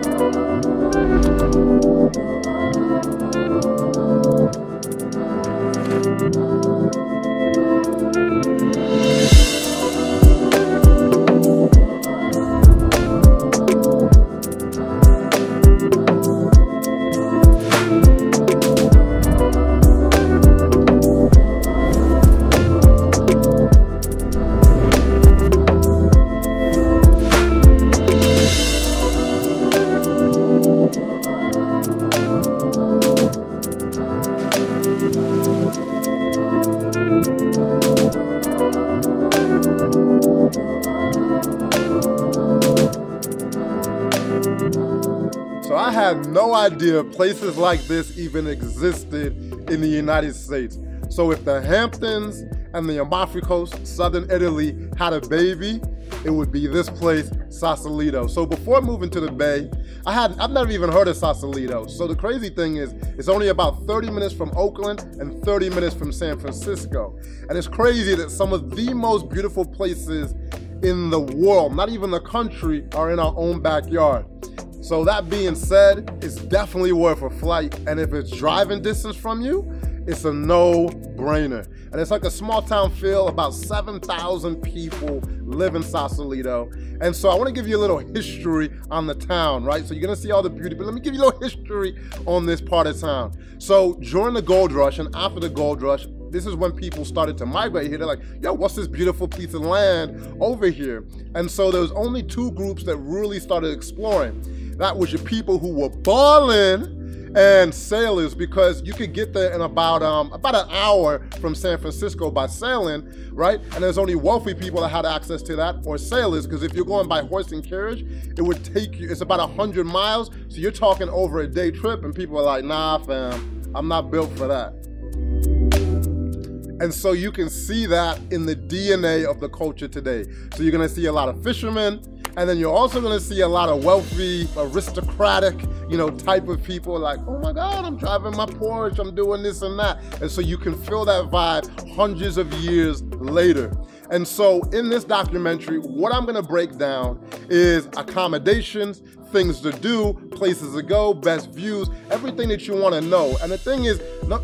Thank you. No idea places like this even existed in the United States. So if the Hamptons and the Amalfi Coast, Southern Italy, had a baby, it would be this place, Sausalito. So before moving to the Bay, I had I've never even heard of Sausalito. So the crazy thing is, it's only about 30 minutes from Oakland and 30 minutes from San Francisco. And it's crazy that some of the most beautiful places in the world, not even the country, are in our own backyard. So that being said, it's definitely worth a flight. And if it's driving distance from you, it's a no-brainer. And it's like a small town feel, about 7,000 people live in Sausalito. And so I wanna give you a little history on the town, right? So you're gonna see all the beauty, but let me give you a little history on this part of town. So during the gold rush and after the gold rush, this is when people started to migrate here. They're like, yo, what's this beautiful piece of land over here? And so there was only two groups that really started exploring. That was your people who were balling and sailors because you could get there in about um, about an hour from San Francisco by sailing, right? And there's only wealthy people that had access to that, or sailors, because if you're going by horse and carriage, it would take you, it's about 100 miles, so you're talking over a day trip, and people are like, nah, fam, I'm not built for that. And so you can see that in the DNA of the culture today. So you're gonna see a lot of fishermen, and then you're also gonna see a lot of wealthy, aristocratic, you know, type of people like, oh my God, I'm driving my Porsche, I'm doing this and that. And so you can feel that vibe hundreds of years later. And so in this documentary, what I'm gonna break down is accommodations, things to do, places to go, best views, everything that you wanna know. And the thing is,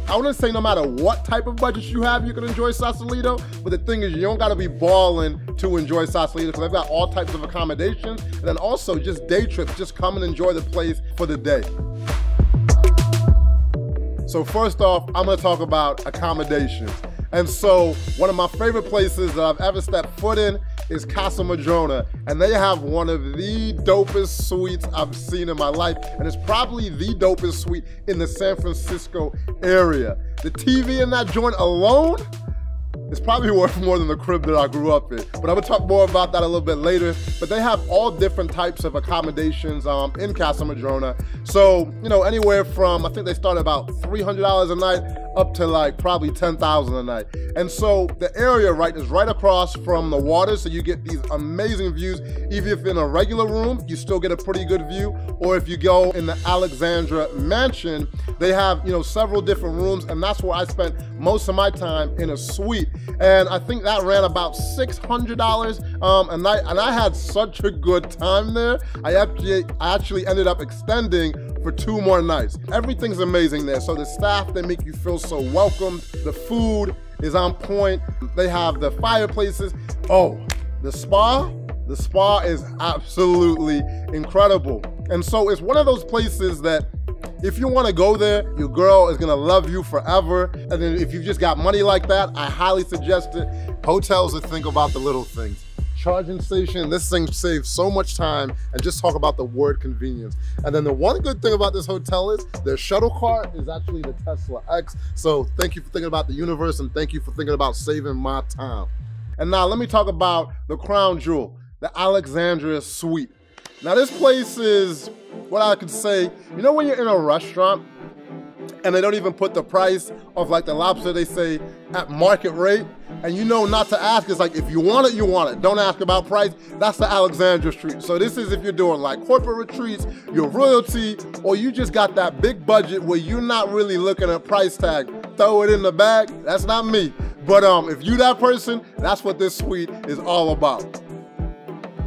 I wanna say no matter what type of budget you have, you can enjoy Sausalito, but the thing is you don't gotta be balling to enjoy Sausalito because I've got all types of accommodations. And then also just day trips, just come and enjoy the place for the day. So first off, I'm gonna talk about accommodations. And so one of my favorite places that I've ever stepped foot in is Casa Madrona. And they have one of the dopest suites I've seen in my life. And it's probably the dopest suite in the San Francisco area. The TV in that joint alone it's probably worth more than the crib that I grew up in. But I'm gonna talk more about that a little bit later. But they have all different types of accommodations um, in Casa Madrona. So, you know, anywhere from, I think they start about $300 a night up to like probably 10,000 a night. And so the area, right, is right across from the water. So you get these amazing views. Even if in a regular room, you still get a pretty good view. Or if you go in the Alexandra Mansion, they have, you know, several different rooms. And that's where I spent most of my time in a suite. And I think that ran about $600 um, a night. And I had such a good time there. I actually, I actually ended up extending for two more nights. Everything's amazing there. So the staff, they make you feel so welcomed. The food is on point. They have the fireplaces. Oh, the spa, the spa is absolutely incredible. And so it's one of those places that if you want to go there, your girl is gonna love you forever. And then if you've just got money like that, I highly suggest it. Hotels that think about the little things. Charging station, this thing saves so much time and just talk about the word convenience. And then the one good thing about this hotel is their shuttle cart is actually the Tesla X. So thank you for thinking about the universe and thank you for thinking about saving my time. And now let me talk about the crown jewel, the Alexandria Suite. Now this place is what I could say, you know when you're in a restaurant and they don't even put the price of like the lobster, they say at market rate, and you know not to ask, it's like if you want it, you want it. Don't ask about price. That's the Alexandria Street. So this is if you're doing like corporate retreats, your royalty, or you just got that big budget where you're not really looking at price tag, throw it in the bag. That's not me. But um, if you that person, that's what this suite is all about.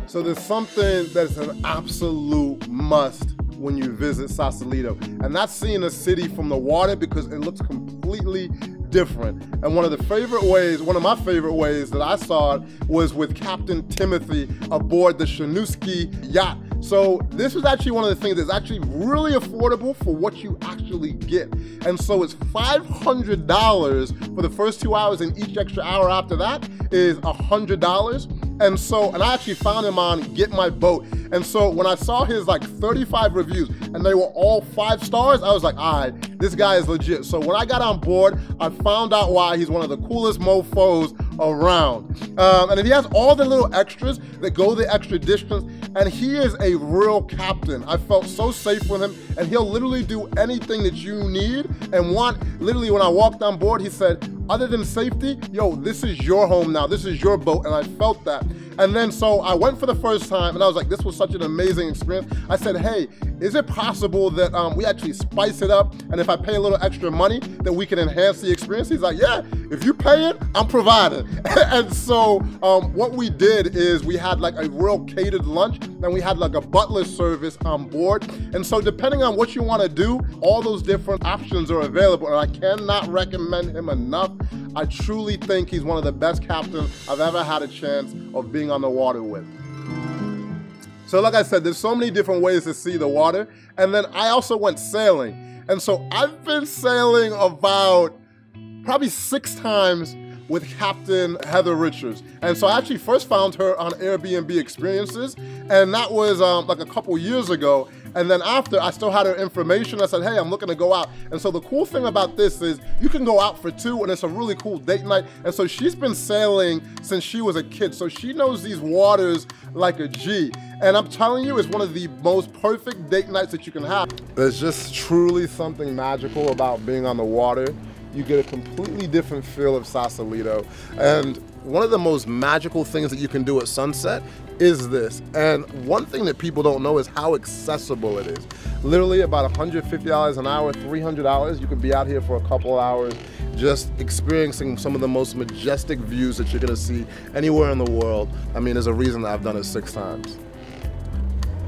So there's something that's an absolute must when you visit Sausalito. And that's seeing the city from the water because it looks completely different. And one of the favorite ways, one of my favorite ways that I saw it was with Captain Timothy aboard the Chanuski yacht. So this was actually one of the things that's actually really affordable for what you actually get. And so it's $500 for the first two hours and each extra hour after that is $100. And so, and I actually found him on GetMyBoat. And so when I saw his like 35 reviews and they were all five stars, I was like, all right, this guy is legit. So when I got on board, I found out why he's one of the coolest mofos around. Um, and he has all the little extras that go the extra distance. And he is a real captain. I felt so safe with him and he'll literally do anything that you need and want. Literally when I walked on board, he said, other than safety, yo, this is your home now. This is your boat. And I felt that. And then so I went for the first time and I was like, this was such an amazing experience. I said, hey, is it possible that um, we actually spice it up and if I pay a little extra money, that we can enhance the experience? He's like, yeah, if you pay it, I'm providing. and so um, what we did is we had like a real catered lunch and we had like a butler service on board. And so depending on what you want to do, all those different options are available. And I cannot recommend him enough. I truly think he's one of the best captains I've ever had a chance of being on the water with. So like I said, there's so many different ways to see the water. And then I also went sailing. And so I've been sailing about probably six times with Captain Heather Richards. And so I actually first found her on Airbnb Experiences, and that was um, like a couple years ago. And then after, I still had her information. I said, hey, I'm looking to go out. And so the cool thing about this is you can go out for two, and it's a really cool date night. And so she's been sailing since she was a kid. So she knows these waters like a G. And I'm telling you, it's one of the most perfect date nights that you can have. There's just truly something magical about being on the water you get a completely different feel of Sausalito. And one of the most magical things that you can do at sunset is this. And one thing that people don't know is how accessible it is. Literally about $150 an hour, $300, you could be out here for a couple hours just experiencing some of the most majestic views that you're gonna see anywhere in the world. I mean, there's a reason that I've done it six times.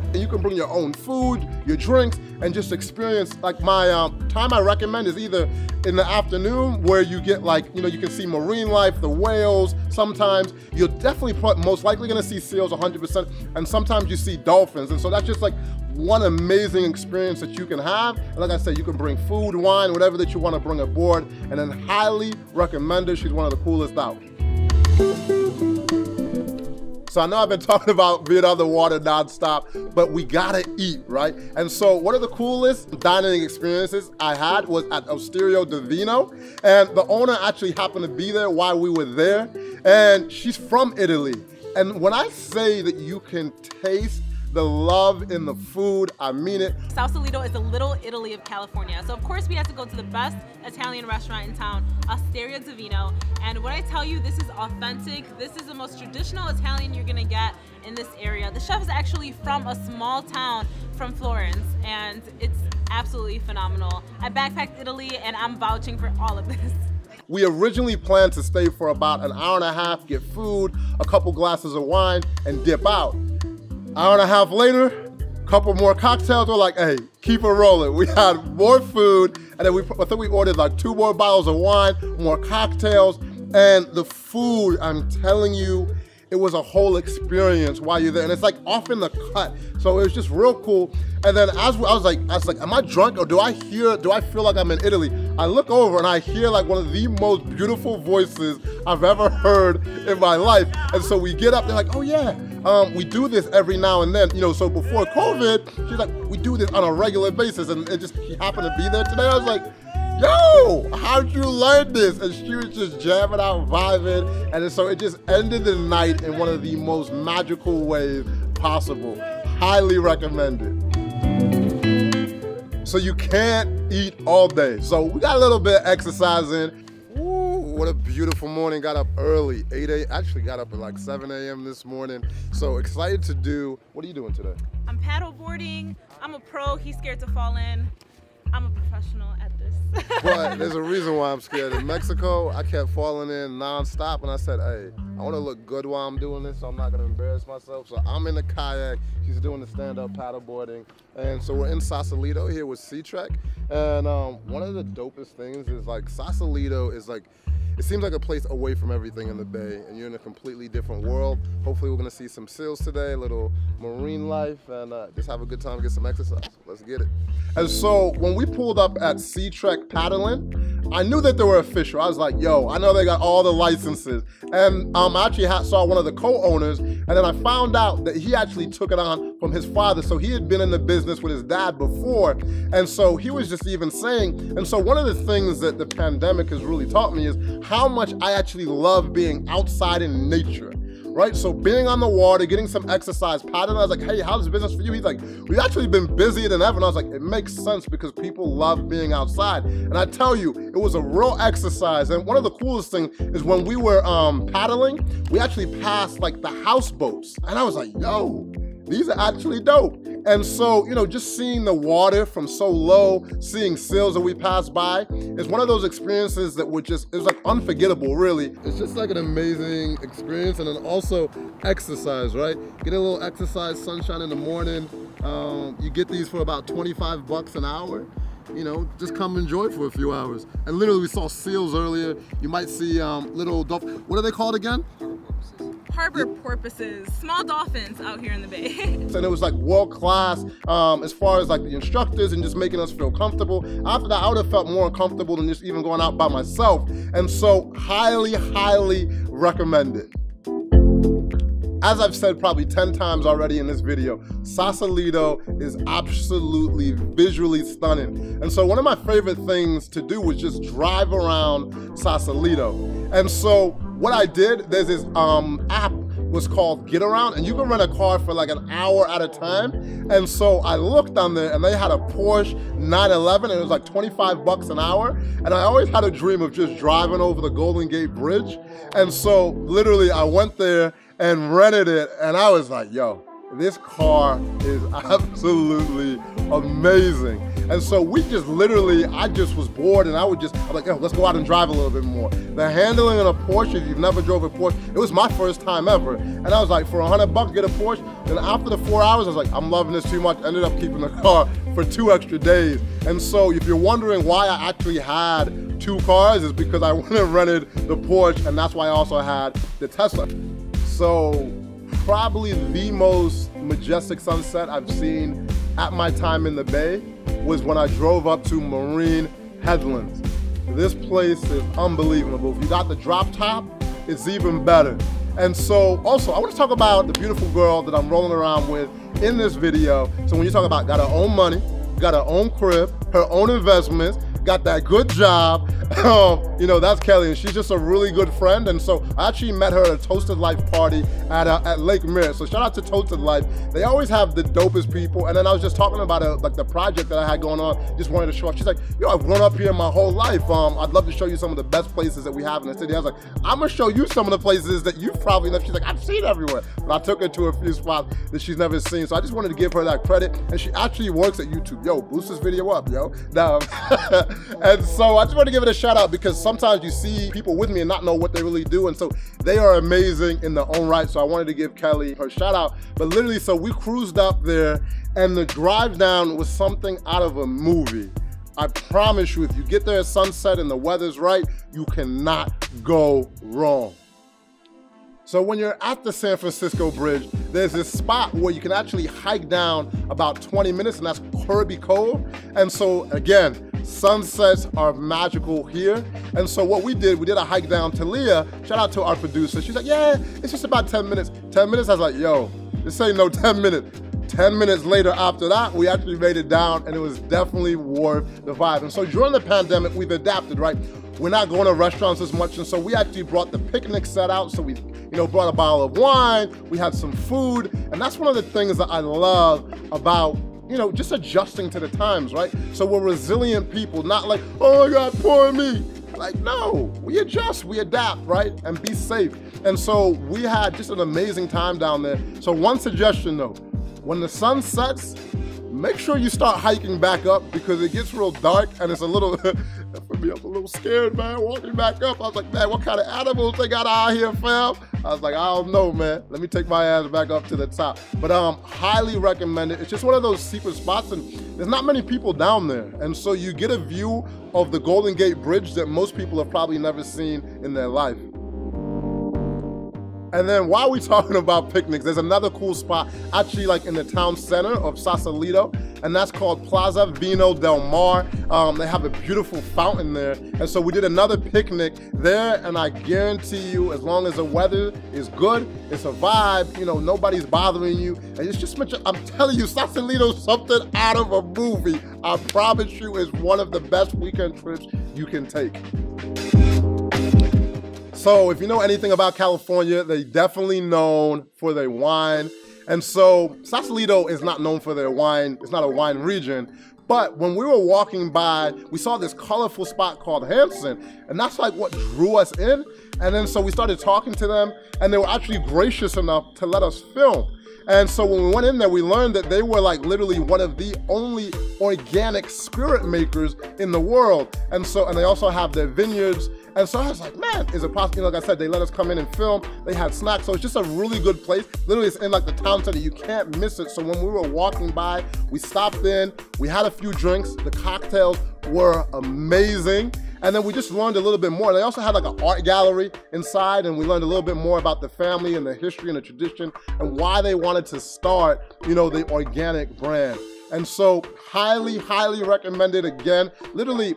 And you can bring your own food, your drinks, and just experience, like my um, time I recommend is either in the afternoon where you get like, you know, you can see marine life, the whales, sometimes you're definitely most likely gonna see seals 100%, and sometimes you see dolphins. And so that's just like one amazing experience that you can have. And like I said, you can bring food, wine, whatever that you wanna bring aboard, and then highly recommend her. She's one of the coolest out. So I know I've been talking about being on the water nonstop, but we gotta eat, right? And so one of the coolest dining experiences I had was at Osteria Divino, and the owner actually happened to be there while we were there, and she's from Italy. And when I say that you can taste the love in the food. I mean it. Sausalito is the little Italy of California. So of course we had to go to the best Italian restaurant in town, Osteria Divino. And when I tell you this is authentic, this is the most traditional Italian you're gonna get in this area. The chef is actually from a small town from Florence and it's absolutely phenomenal. I backpacked Italy and I'm vouching for all of this. We originally planned to stay for about an hour and a half, get food, a couple glasses of wine, and dip out. Hour and a half later, couple more cocktails. We're like, hey, keep it rolling. We had more food, and then we I think we ordered like two more bottles of wine, more cocktails, and the food. I'm telling you, it was a whole experience while you're there, and it's like off in the cut. So it was just real cool. And then as I was like, I was like, am I drunk or do I hear? Do I feel like I'm in Italy? I look over and I hear like one of the most beautiful voices I've ever heard in my life. And so we get up. They're like, oh yeah, um, we do this every now and then. You know, so before COVID, she's like, we do this on a regular basis, and it just she happened to be there today. I was like yo, how'd you learn this? And she was just jamming out, vibing. And so it just ended the night in one of the most magical ways possible. Highly recommended. So you can't eat all day. So we got a little bit of exercising. What a beautiful morning. Got up early, 8 a.m. Actually got up at like 7 a.m. this morning. So excited to do, what are you doing today? I'm paddle boarding. I'm a pro, he's scared to fall in I'm a professional at this. but there's a reason why I'm scared. In Mexico, I kept falling in nonstop, and I said, hey, I want to look good while I'm doing this, so I'm not going to embarrass myself. So I'm in the kayak. She's doing the stand-up paddleboarding. And so we're in Sausalito here with Sea-Trek. And um, one of the dopest things is like Sausalito is like it seems like a place away from everything in the bay and you're in a completely different world. Hopefully we're gonna see some seals today, a little marine life, and uh, just have a good time, get some exercise. Let's get it. And so when we pulled up at Sea-Trek Paddling, I knew that they were official. I was like, yo, I know they got all the licenses. And um, I actually saw one of the co-owners, and then I found out that he actually took it on from his father. So he had been in the business with his dad before. And so he was just even saying, and so one of the things that the pandemic has really taught me is how much I actually love being outside in nature right? So being on the water, getting some exercise, paddling, I was like, hey, how's business for you? He's like, we've actually been busier than ever. And I was like, it makes sense because people love being outside. And I tell you, it was a real exercise. And one of the coolest things is when we were um, paddling, we actually passed like the houseboats. And I was like, yo, these are actually dope. And so, you know, just seeing the water from so low, seeing seals that we passed by, is one of those experiences that would just, it's like unforgettable, really. It's just like an amazing experience and then also exercise, right? Get a little exercise, sunshine in the morning. Um, you get these for about 25 bucks an hour you know, just come enjoy for a few hours. And literally we saw seals earlier. You might see um, little dolphins. What are they called again? Harbor porpoises, small dolphins out here in the bay. and it was like world class um, as far as like the instructors and just making us feel comfortable. After that, I would have felt more uncomfortable than just even going out by myself. And so highly, highly recommended. As I've said probably 10 times already in this video, Sausalito is absolutely visually stunning. And so one of my favorite things to do was just drive around Sausalito. And so what I did, there's this um, app was called Getaround, and you can rent a car for like an hour at a time. And so I looked on there, and they had a Porsche 911, and it was like 25 bucks an hour. And I always had a dream of just driving over the Golden Gate Bridge. And so literally, I went there and rented it, and I was like, yo, this car is absolutely amazing. And so we just literally, I just was bored and I would just, I'm like, yo, let's go out and drive a little bit more. The handling in a Porsche, if you've never drove a Porsche, it was my first time ever. And I was like, for a hundred bucks, get a Porsche. And after the four hours, I was like, I'm loving this too much. Ended up keeping the car for two extra days. And so if you're wondering why I actually had two cars, is because I went and rented the Porsche and that's why I also had the Tesla. So probably the most majestic sunset I've seen at my time in the Bay was when I drove up to Marin Headlands. This place is unbelievable. If you got the drop top, it's even better. And so also, I want to talk about the beautiful girl that I'm rolling around with in this video. So when you talk about got her own money, got her own crib, her own investments, got that good job. Um, you know, that's Kelly, and she's just a really good friend. And so I actually met her at a Toasted Life party at, uh, at Lake Merritt. So shout out to Toasted Life. They always have the dopest people. And then I was just talking about a, uh, like the project that I had going on, just wanted to show up. She's like, yo, I've grown up here my whole life. Um, I'd love to show you some of the best places that we have in the city. I was like, I'm gonna show you some of the places that you've probably never. She's like, I've seen everywhere. But I took her to a few spots that she's never seen. So I just wanted to give her that credit. And she actually works at YouTube. Yo, boost this video up, yo. Now, and so I just want to give it a shout out because sometimes you see people with me and not know what they really do. And so they are amazing in their own right. So I wanted to give Kelly her shout out. But literally, so we cruised up there and the drive down was something out of a movie. I promise you, if you get there at sunset and the weather's right, you cannot go wrong. So when you're at the San Francisco Bridge, there's this spot where you can actually hike down about 20 minutes, and that's Kirby Cove. And so again, Sunsets are magical here. And so what we did, we did a hike down to Leah. Shout out to our producer. She's like, yeah, it's just about 10 minutes. 10 minutes, I was like, yo, this ain't no 10 minutes. 10 minutes later after that, we actually made it down and it was definitely worth the vibe. And so during the pandemic, we've adapted, right? We're not going to restaurants as much. And so we actually brought the picnic set out. So we, you know, brought a bottle of wine, we had some food. And that's one of the things that I love about you know, just adjusting to the times, right? So we're resilient people, not like, oh my God, poor me. Like, no, we adjust, we adapt, right? And be safe. And so we had just an amazing time down there. So one suggestion though, when the sun sets, make sure you start hiking back up because it gets real dark and it's a little, for me, I'm a little scared, man, walking back up. I was like, man, what kind of animals they got out here, fam? I was like, I don't know, man. Let me take my ass back up to the top. But um, highly recommend it. It's just one of those secret spots and there's not many people down there. And so you get a view of the Golden Gate Bridge that most people have probably never seen in their life. And then while we're talking about picnics, there's another cool spot actually like in the town center of Sausalito, and that's called Plaza Viña del Mar. Um, they have a beautiful fountain there. And so we did another picnic there, and I guarantee you, as long as the weather is good, it's a vibe, you know, nobody's bothering you. And it's just, I'm telling you, Sausalito's something out of a movie. I promise you, is one of the best weekend trips you can take. So if you know anything about California, they definitely known for their wine. And so Sausalito is not known for their wine. It's not a wine region. But when we were walking by, we saw this colorful spot called Hanson, and that's like what drew us in. And then so we started talking to them, and they were actually gracious enough to let us film. And so when we went in there, we learned that they were like literally one of the only organic spirit makers in the world. And so, and they also have their vineyards. And so I was like, man, is it possible? Like I said, they let us come in and film. They had snacks. So it's just a really good place. Literally, it's in like the town center. You can't miss it. So when we were walking by, we stopped in, we had a few drinks. The cocktails were amazing. And then we just learned a little bit more. They also had like an art gallery inside, and we learned a little bit more about the family and the history and the tradition and why they wanted to start, you know, the organic brand. And so highly, highly recommended again. Literally,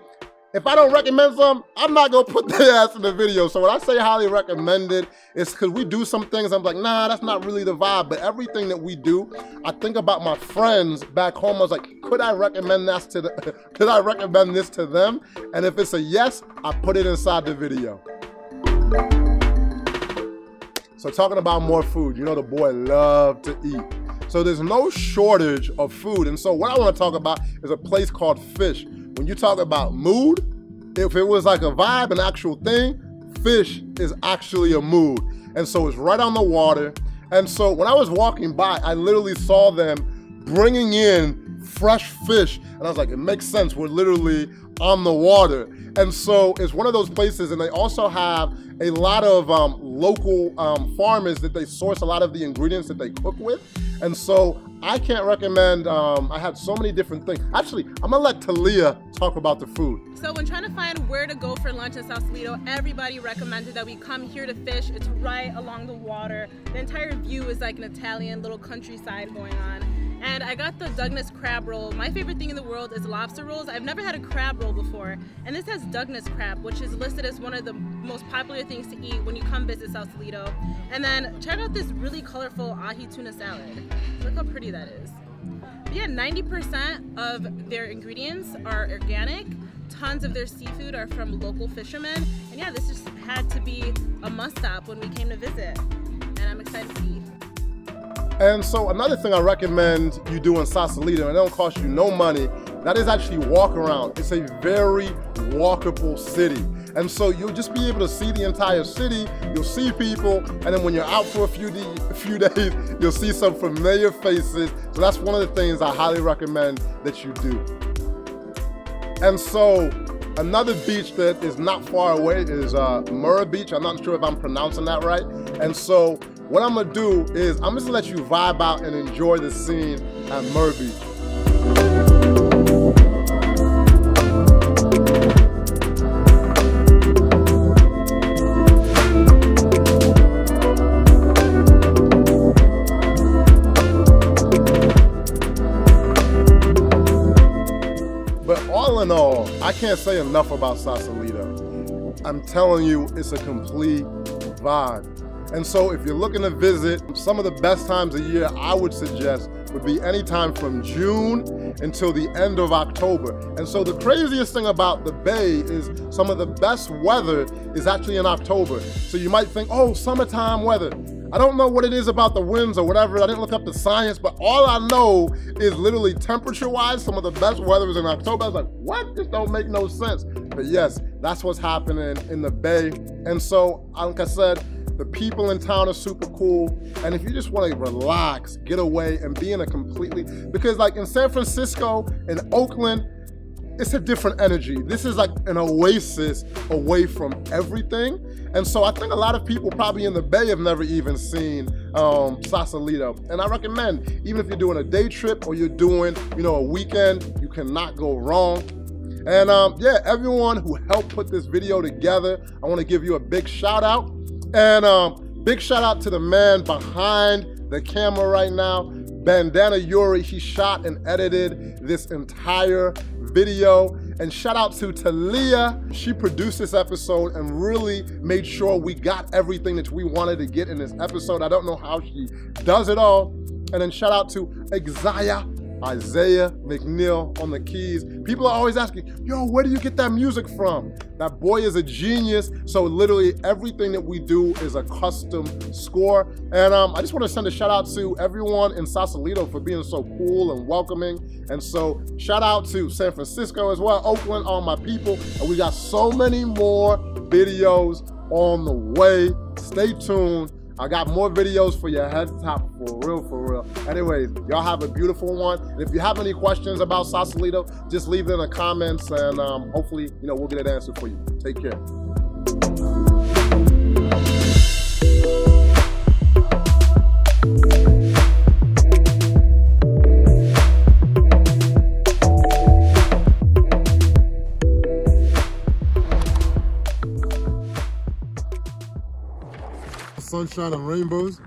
if I don't recommend some, I'm not gonna put their ass in the video. So when I say highly recommended, it's because we do some things, I'm like, nah, that's not really the vibe. But everything that we do, I think about my friends back home. I was like, could I recommend this to the, could I recommend this to them? And if it's a yes, I put it inside the video. So talking about more food, you know the boy love to eat. So there's no shortage of food. And so what I wanna talk about is a place called Fish when you talk about mood, if it was like a vibe, an actual thing, fish is actually a mood. And so it's right on the water. And so when I was walking by, I literally saw them bringing in fresh fish. And I was like, it makes sense. We're literally on the water. And so it's one of those places, and they also have a lot of um, local um, farmers that they source a lot of the ingredients that they cook with. And so I can't recommend, um, I had so many different things. Actually, I'm gonna let Talia talk about the food. So when trying to find where to go for lunch in Sausalito, everybody recommended that we come here to fish. It's right along the water. The entire view is like an Italian little countryside going on. And I got the Dungeness crab roll. My favorite thing in the world is lobster rolls. I've never had a crab roll before. And this has Dungeness crab, which is listed as one of the most popular things to eat when you come visit Sausalito. And then check out this really colorful ahi tuna salad. Look how pretty that is. But yeah, 90% of their ingredients are organic. Tons of their seafood are from local fishermen. And yeah, this just had to be a must stop when we came to visit. And I'm excited to eat. And so another thing I recommend you do in Sausalito, and it don't cost you no money, that is actually walk around. It's a very walkable city. And so you'll just be able to see the entire city, you'll see people, and then when you're out for a few, a few days, you'll see some familiar faces. So that's one of the things I highly recommend that you do. And so another beach that is not far away is uh, Murrah Beach. I'm not sure if I'm pronouncing that right. And so what I'm gonna do is I'm just gonna let you vibe out and enjoy the scene at Beach. But all in all, I can't say enough about Sausalito. I'm telling you, it's a complete vibe. And so if you're looking to visit, some of the best times of year I would suggest would be anytime from June until the end of October. And so the craziest thing about the Bay is some of the best weather is actually in October. So you might think, oh, summertime weather. I don't know what it is about the winds or whatever. I didn't look up the science, but all I know is literally temperature-wise, some of the best weather is in October. I was like, what? This don't make no sense. But yes, that's what's happening in the Bay. And so, like I said, the people in town are super cool. And if you just want to relax, get away, and be in a completely, because like in San Francisco and Oakland, it's a different energy. This is like an oasis away from everything. And so I think a lot of people probably in the Bay have never even seen um, Sausalito. And I recommend, even if you're doing a day trip or you're doing, you know, a weekend, you cannot go wrong. And um, yeah, everyone who helped put this video together, I wanna give you a big shout out. And um, big shout out to the man behind the camera right now, Bandana Youri. He shot and edited this entire video. And shout out to Talia. She produced this episode and really made sure we got everything that we wanted to get in this episode. I don't know how she does it all. And then shout out to Exaya Isaiah McNeill on the keys. People are always asking, yo, where do you get that music from? That boy is a genius. So literally everything that we do is a custom score. And um, I just want to send a shout out to everyone in Sausalito for being so cool and welcoming. And so shout out to San Francisco as well, Oakland, all my people. And we got so many more videos on the way. Stay tuned. I got more videos for your head top for real, for real. Anyways, y'all have a beautiful one. And if you have any questions about Sausalito, just leave it in the comments and um, hopefully, you know, we'll get an answer for you. Take care. Sunshine and rainbows,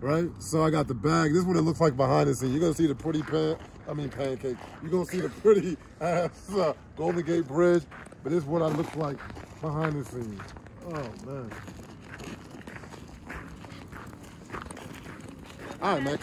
right? So I got the bag. This is what it looks like behind the scene. You're gonna see the pretty pan, I mean pancake. You're gonna see the pretty ass uh, Golden Gate Bridge, but this is what I look like behind the scenes. Oh man. All right, man.